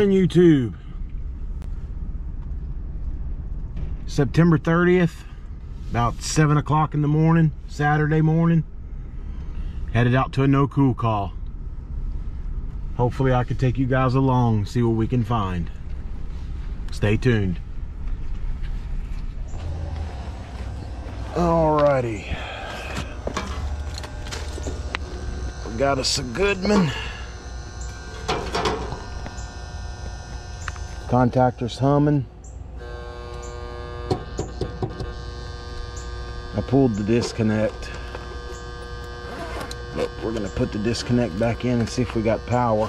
morning, YouTube. September 30th, about 7 o'clock in the morning, Saturday morning. Headed out to a no cool call. Hopefully I can take you guys along, see what we can find. Stay tuned. Alrighty. We got us a Goodman. Contactor's humming. I pulled the disconnect. But we're gonna put the disconnect back in and see if we got power.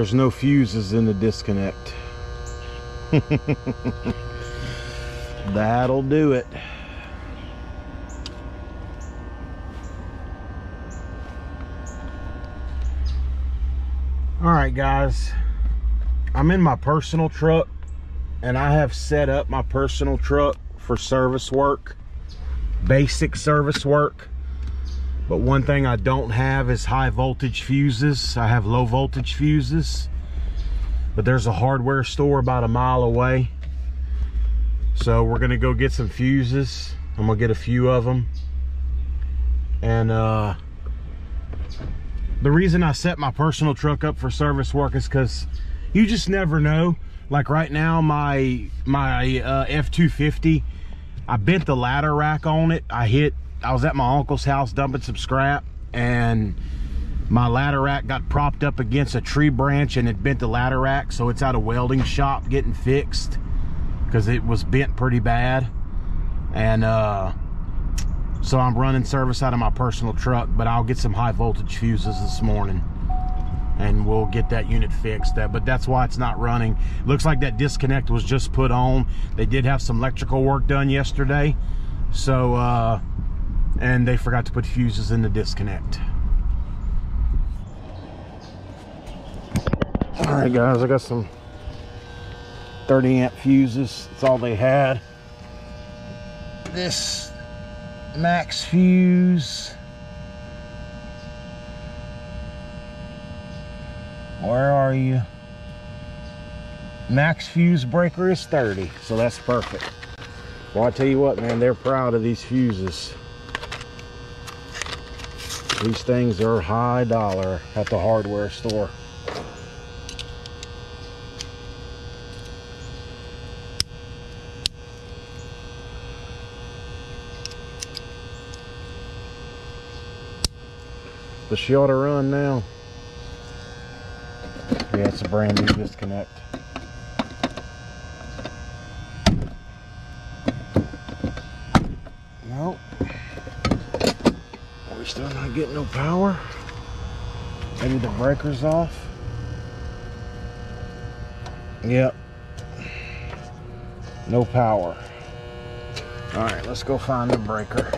There's no fuses in the disconnect. That'll do it. All right, guys. I'm in my personal truck and I have set up my personal truck for service work, basic service work. But one thing I don't have is high voltage fuses. I have low voltage fuses. But there's a hardware store about a mile away. So we're gonna go get some fuses. I'm gonna get a few of them. And uh, the reason I set my personal truck up for service work is because you just never know. Like right now, my my uh, F-250, I bent the ladder rack on it. I hit I was at my uncle's house dumping some scrap and my ladder rack got propped up against a tree branch and it bent the ladder rack so it's at a welding shop getting fixed because it was bent pretty bad. And uh, so I'm running service out of my personal truck but I'll get some high voltage fuses this morning and we'll get that unit fixed. That but that's why it's not running. Looks like that disconnect was just put on. They did have some electrical work done yesterday. So uh and they forgot to put fuses in the disconnect. All right, guys, I got some 30 amp fuses. That's all they had. This max fuse. Where are you? Max fuse breaker is 30, so that's perfect. Well, I tell you what, man, they're proud of these fuses. These things are high dollar at the hardware store. But she ought to run now. Yeah, it's a brand new disconnect. Nope. We still not getting no power. Maybe the breaker's off. Yep. No power. All right, let's go find the breaker.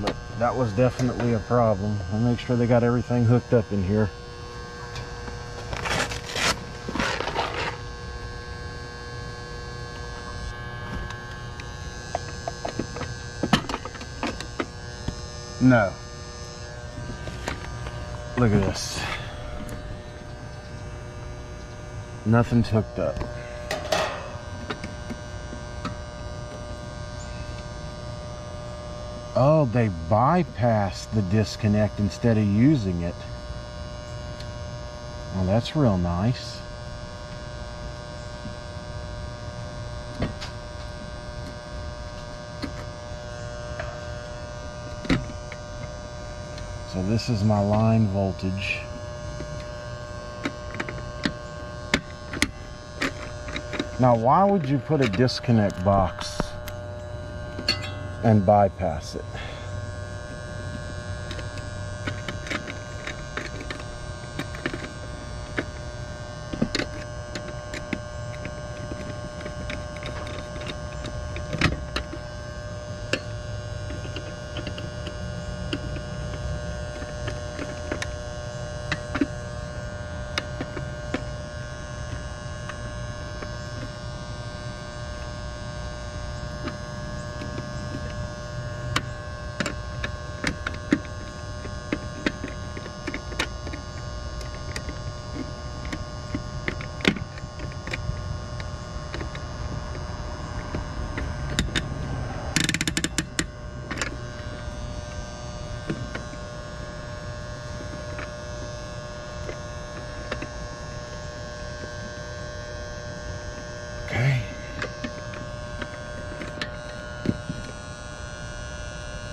But that was definitely a problem. I'll make sure they got everything hooked up in here. No. Look at this. Nothing's hooked up. Oh, they bypassed the disconnect instead of using it. Well, that's real nice. This is my line voltage. Now, why would you put a disconnect box and bypass it?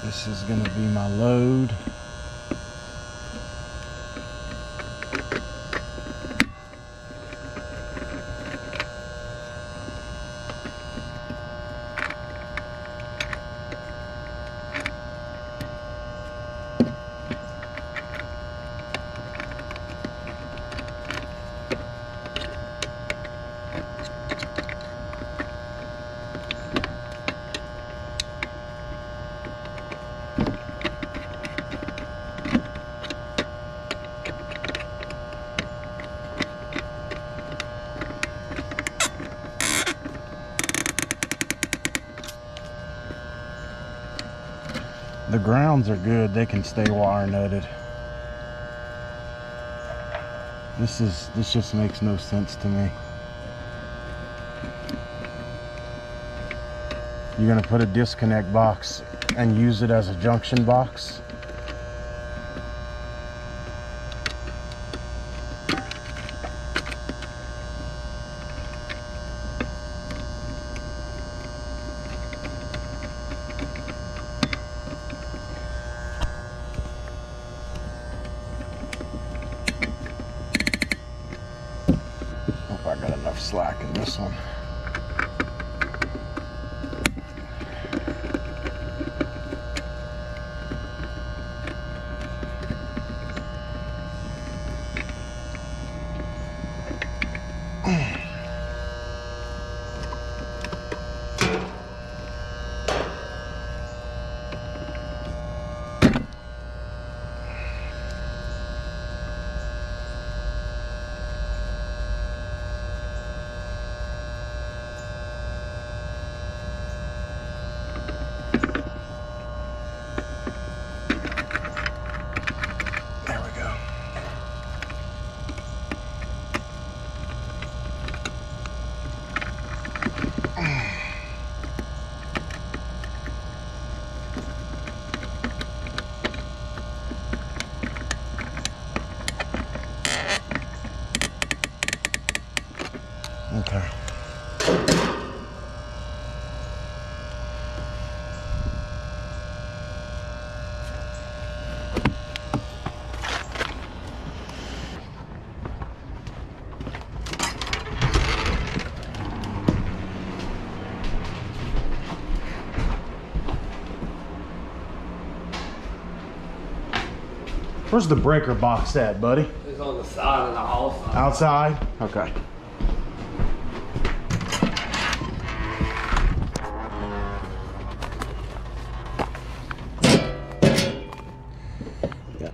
This is gonna be my load. The grounds are good. They can stay wire nutted. This is this just makes no sense to me. You're gonna put a disconnect box and use it as a junction box. Hope I got enough slack in this one. There we go. Okay. Where's the breaker box at, buddy? It's on the side of the house. Outside? Okay. Yeah.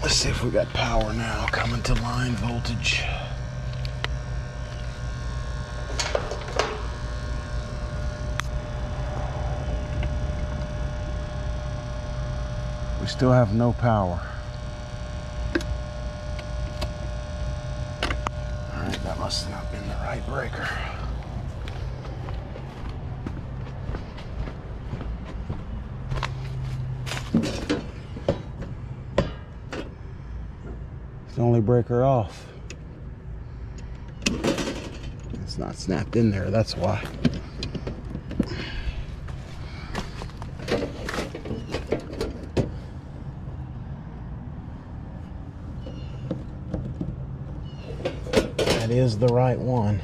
Let's see if we got power now coming to line voltage. Still have no power. Alright, that must have not been the right breaker. It's the only breaker off. It's not snapped in there, that's why. Is the right one.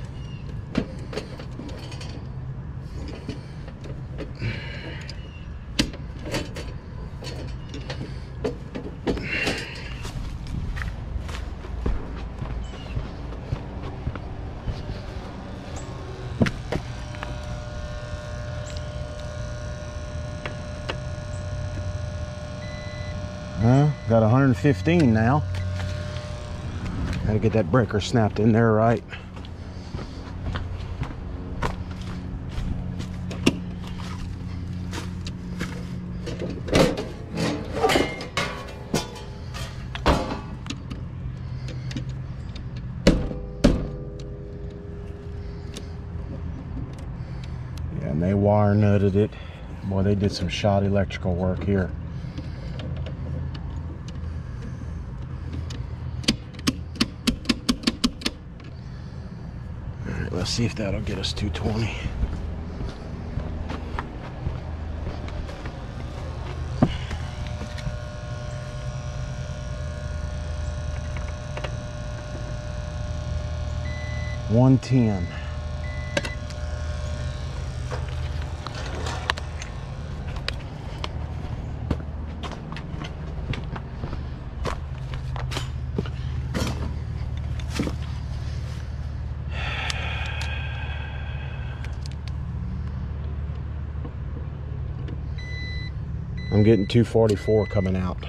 Well, got 115 now. Gotta get that breaker snapped in there right. Yeah, and they wire nutted it. Boy, they did some shot electrical work here. let's see if that'll get us 220. One ten. I'm getting 244 coming out.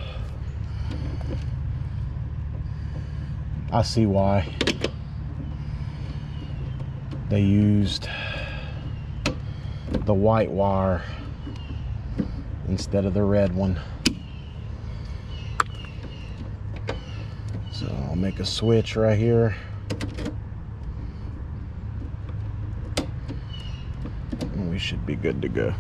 I see why they used the white wire instead of the red one. So I'll make a switch right here. And we should be good to go.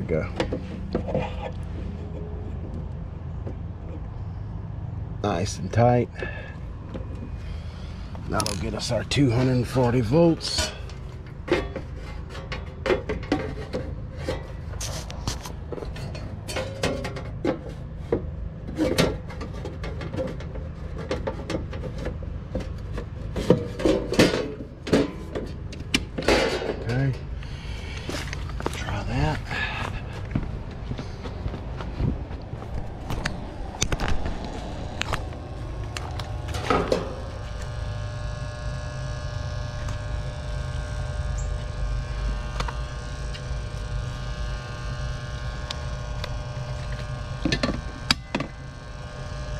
we go. Nice and tight. That'll get us our 240 volts. Okay. Try that.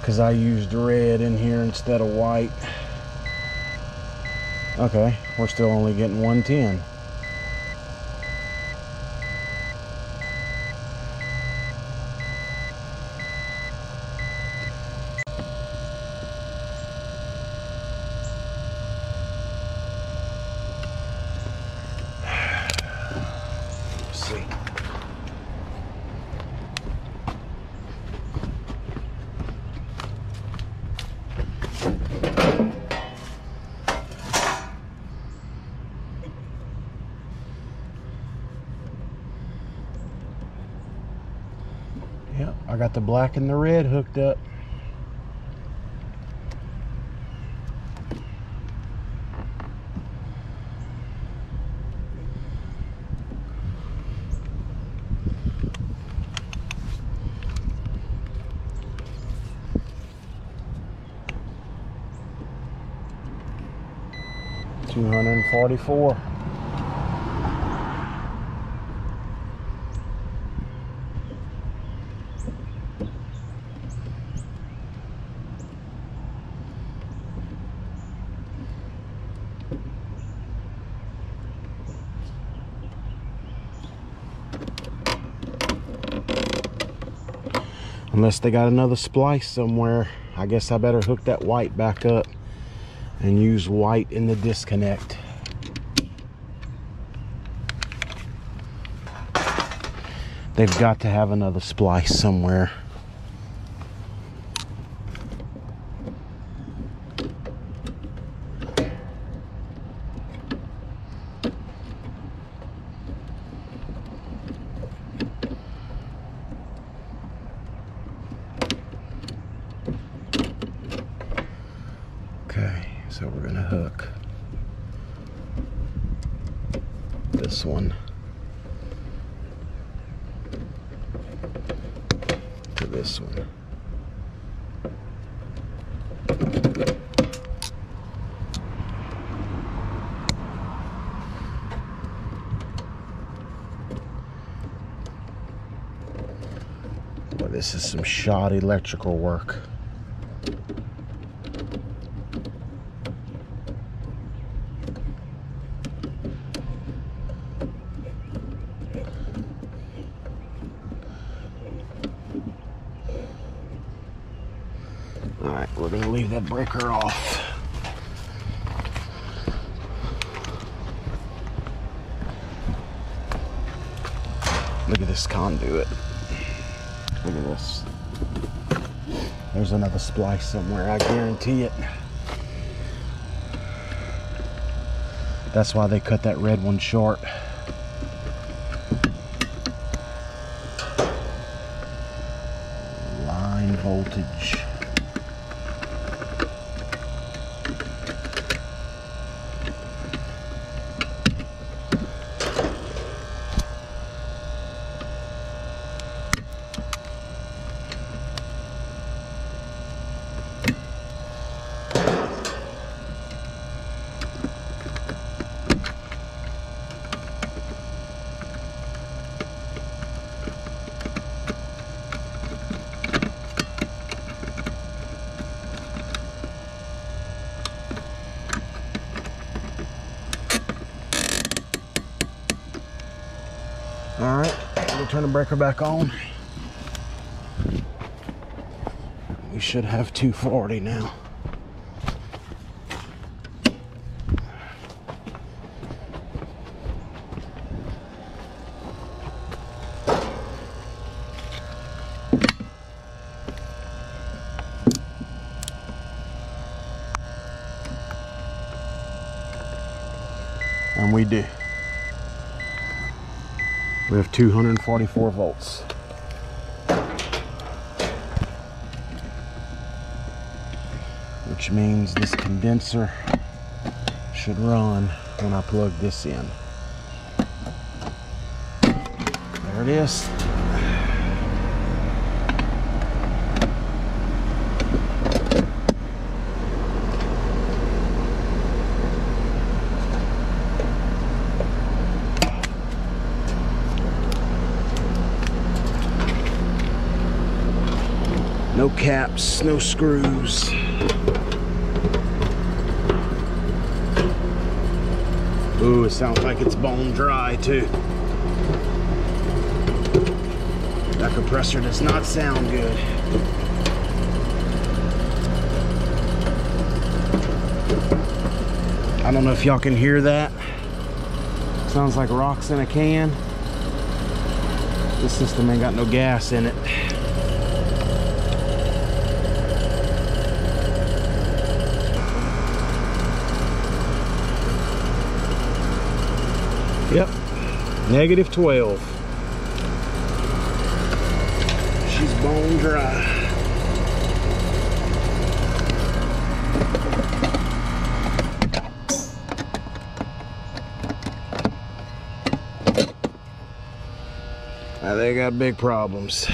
Because I used red in here instead of white. Okay, we're still only getting 110. Let's see. Yep, I got the black and the red hooked up. Two hundred and forty-four. Unless they got another splice somewhere, I guess I better hook that white back up and use white in the disconnect. They've got to have another splice somewhere. this one to this one. Boy, this is some shoddy electrical work. All right, we're gonna leave that breaker off. Look at this conduit. Look at this. There's another splice somewhere, I guarantee it. That's why they cut that red one short. Line voltage. All right, we'll turn the breaker back on. We should have 240 now. 244 volts. Which means this condenser should run when I plug this in. There it is. No caps, no screws. Ooh, it sounds like it's bone dry too. That compressor does not sound good. I don't know if y'all can hear that. Sounds like rocks in a can. This system ain't got no gas in it. Yep, negative 12. She's bone dry. Now they got big problems.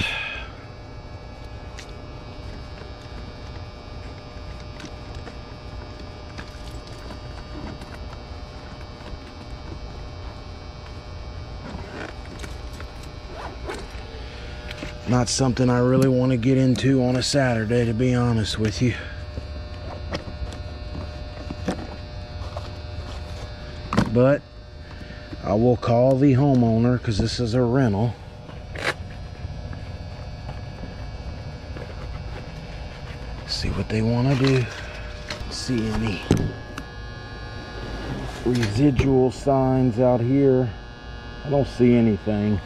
Not something I really want to get into on a Saturday, to be honest with you. But I will call the homeowner because this is a rental. See what they want to do. See any residual signs out here. I don't see anything.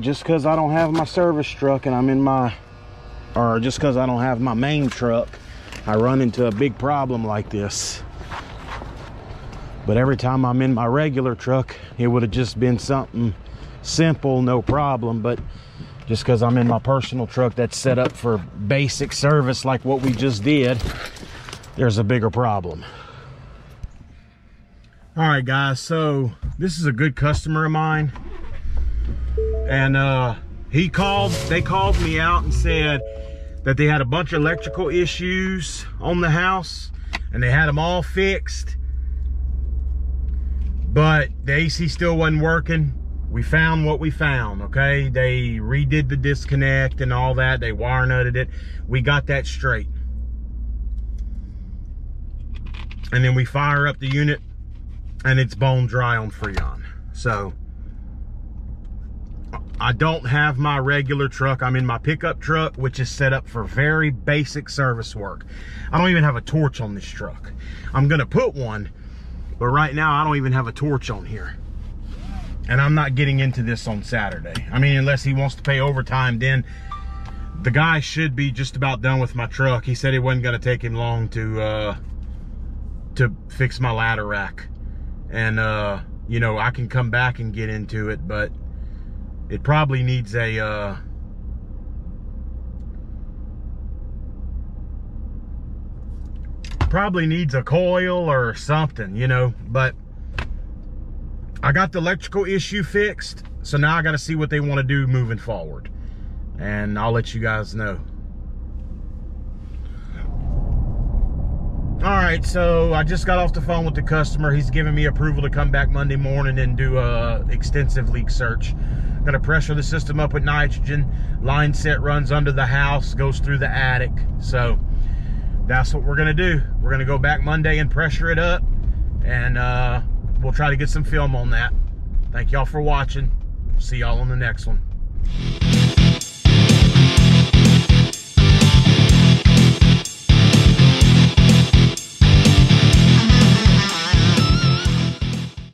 Just because I don't have my service truck and I'm in my, or just because I don't have my main truck, I run into a big problem like this. But every time I'm in my regular truck, it would have just been something simple, no problem. But just because I'm in my personal truck that's set up for basic service like what we just did, there's a bigger problem. All right, guys, so this is a good customer of mine. And uh, he called, they called me out and said that they had a bunch of electrical issues on the house and they had them all fixed. But the AC still wasn't working we found what we found, okay? They redid the disconnect and all that. They wire nutted it. We got that straight. And then we fire up the unit and it's bone dry on Freon. So I don't have my regular truck. I'm in my pickup truck, which is set up for very basic service work. I don't even have a torch on this truck. I'm gonna put one, but right now I don't even have a torch on here and I'm not getting into this on Saturday. I mean, unless he wants to pay overtime, then the guy should be just about done with my truck. He said it wasn't to take him long to uh, to fix my ladder rack, and uh, you know I can come back and get into it, but it probably needs a. Uh, probably needs a coil or something, you know, but I got the electrical issue fixed, so now I got to see what they want to do moving forward. And I'll let you guys know. All right, so I just got off the phone with the customer. He's giving me approval to come back Monday morning and do a extensive leak search. I'm gonna pressure the system up with nitrogen. Line set runs under the house, goes through the attic. So that's what we're gonna do. We're gonna go back Monday and pressure it up and uh, we'll try to get some film on that. Thank y'all for watching. See y'all on the next one.